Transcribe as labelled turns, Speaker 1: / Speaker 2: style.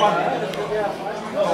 Speaker 1: quadrado.